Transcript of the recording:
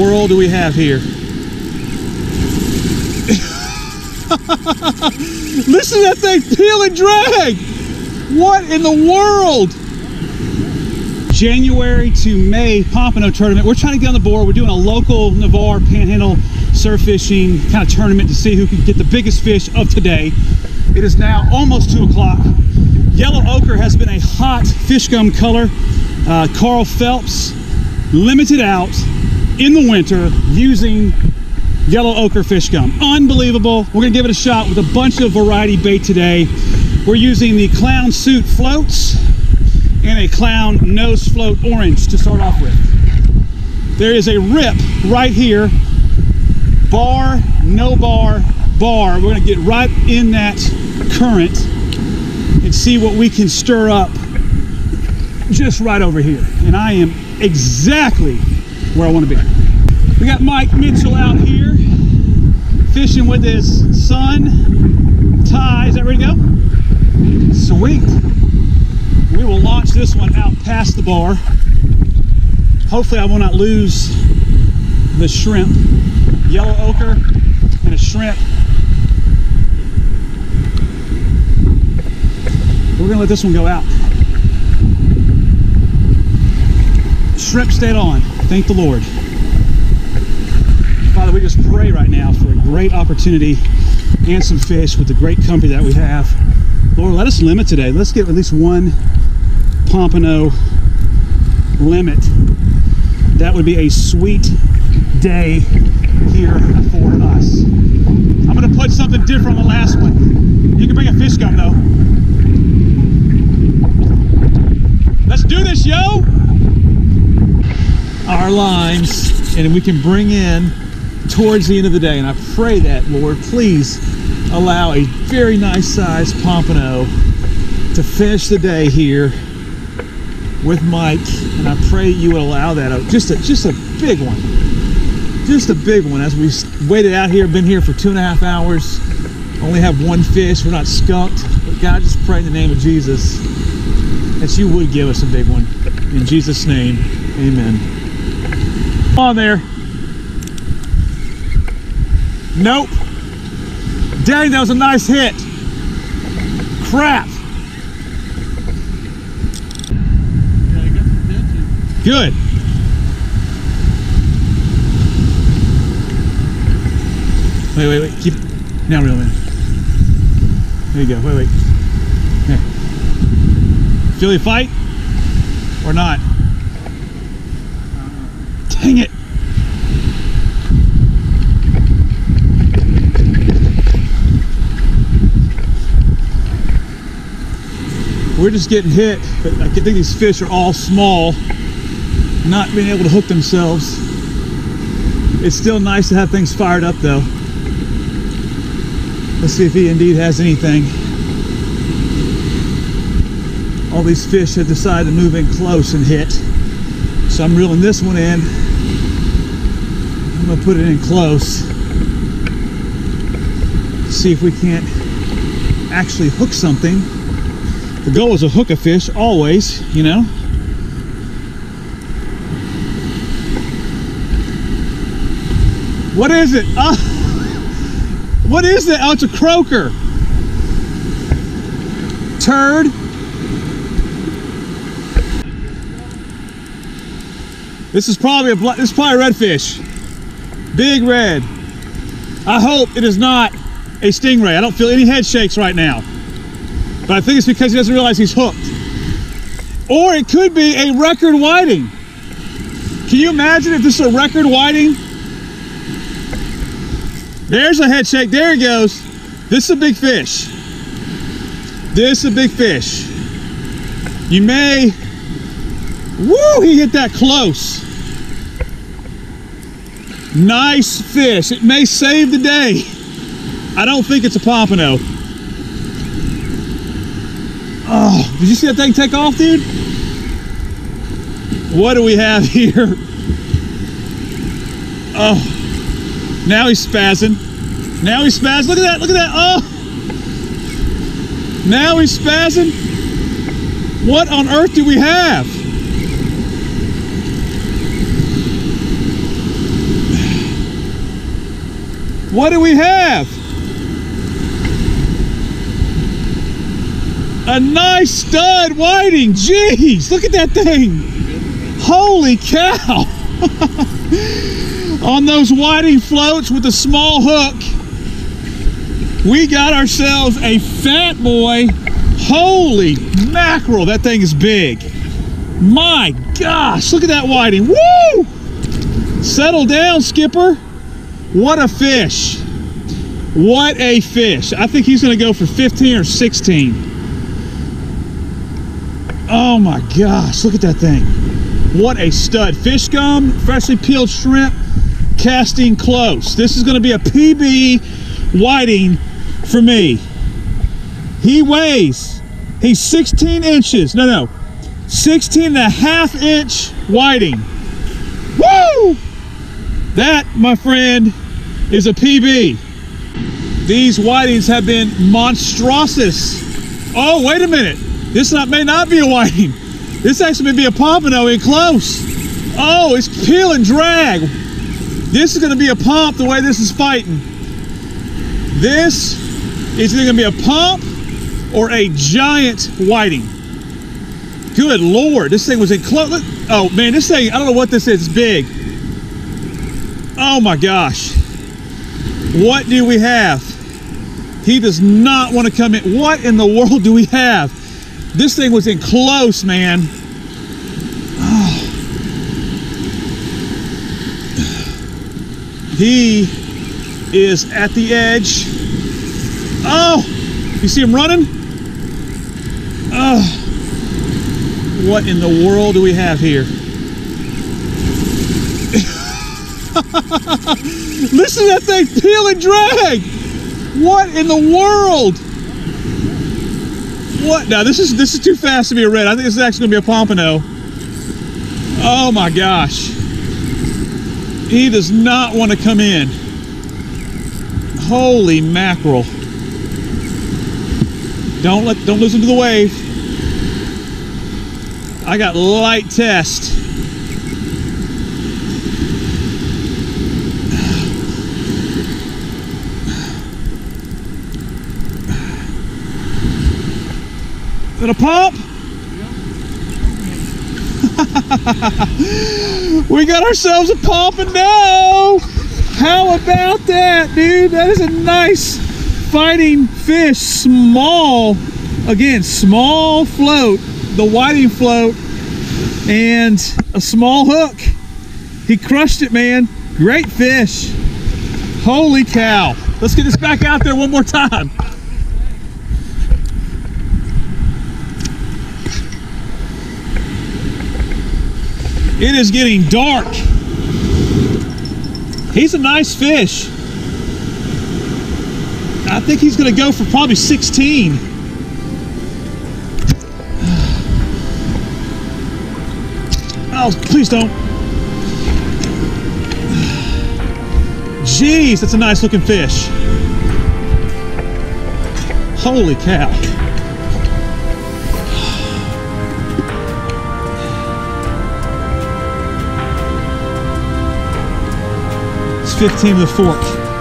world do we have here? Listen to that thing peel and drag! What in the world? January to May Pompano tournament. We're trying to get on the board. We're doing a local Navarre panhandle surf fishing kind of tournament to see who can get the biggest fish of today. It is now almost two o'clock. Yellow ochre has been a hot fish gum color. Uh, Carl Phelps limited out in the winter using yellow ochre fish gum. Unbelievable. We're gonna give it a shot with a bunch of variety bait today. We're using the clown suit floats and a clown nose float orange to start off with. There is a rip right here, bar, no bar, bar. We're gonna get right in that current and see what we can stir up just right over here. And I am exactly where I wanna be. We got Mike Mitchell out here fishing with his son, Ty. Is that ready to go? Sweet. We will launch this one out past the bar. Hopefully I will not lose the shrimp. Yellow ochre and a shrimp. We're gonna let this one go out. Shrimp stayed on. Thank the Lord. Father, we just pray right now for a great opportunity and some fish with the great company that we have. Lord, let us limit today. Let's get at least one pompano limit. That would be a sweet day here for us. I'm going to put something different on the last one. You can bring a fish gum though. Let's do this, yo! Our lines, and we can bring in towards the end of the day. And I pray that, Lord, please allow a very nice sized pompano to finish the day here with Mike. And I pray you would allow that. Uh, just a, just a big one. Just a big one. As we waited out here, been here for two and a half hours, only have one fish. We're not skunked. But God, just pray in the name of Jesus that you would give us a big one. In Jesus' name, amen. On there. Nope. Dang, that was a nice hit. Crap. Good. Wait, wait, wait. Keep. it. Now reel in. There you go. Wait, wait. Here. Feel you fight? Or not? Dang it. We're just getting hit, but I think these fish are all small, not being able to hook themselves. It's still nice to have things fired up though. Let's see if he indeed has anything. All these fish have decided to move in close and hit. So I'm reeling this one in. Gonna put it in close. See if we can't actually hook something. The goal is to hook a fish always, you know. What is it? Uh, what is it? Oh, it's a croaker. Turd. This is probably a this is probably a redfish. Big red. I hope it is not a stingray. I don't feel any head shakes right now. But I think it's because he doesn't realize he's hooked. Or it could be a record whiting. Can you imagine if this is a record whiting? There's a head shake. There he goes. This is a big fish. This is a big fish. You may. Woo! He hit that close. Nice fish. It may save the day. I don't think it's a pompano. Oh, did you see that thing take off, dude? What do we have here? Oh, now he's spazzing. Now he's spazzing. Look at that, look at that. Oh, now he's spazzing. What on earth do we have? What do we have? A nice stud whiting. Jeez, look at that thing. Holy cow. On those whiting floats with a small hook, we got ourselves a fat boy. Holy mackerel, that thing is big. My gosh, look at that whiting. Woo! Settle down, skipper. What a fish. What a fish. I think he's going to go for 15 or 16. Oh my gosh, look at that thing. What a stud. Fish gum, freshly peeled shrimp, casting close. This is going to be a PB whiting for me. He weighs, he's 16 inches. No, no, 16 and a half inch whiting. Woo! That, my friend, is a PB. These whitings have been monstrous. Oh, wait a minute. This not, may not be a whiting. This actually may be a pompano in close. Oh, it's peel and drag. This is gonna be a pump the way this is fighting. This is either gonna be a pump or a giant whiting. Good Lord, this thing was in close. Oh man, this thing, I don't know what this is, it's big. Oh my gosh. What do we have? He does not want to come in. What in the world do we have? This thing was in close, man. Oh. He is at the edge. Oh, you see him running? Oh, what in the world do we have here? Listen to that thing peel and drag. What in the world? What? Now this is this is too fast to be a red. I think this is actually gonna be a pompano. Oh my gosh. He does not want to come in. Holy mackerel. Don't let don't listen to the wave. I got light test. A pump? we got ourselves a pompano. How about that, dude? That is a nice fighting fish. Small, again, small float, the whiting float, and a small hook. He crushed it, man. Great fish. Holy cow. Let's get this back out there one more time. It is getting dark. He's a nice fish. I think he's going to go for probably 16. Oh, please don't. Jeez, that's a nice looking fish. Holy cow. 15 to a fork.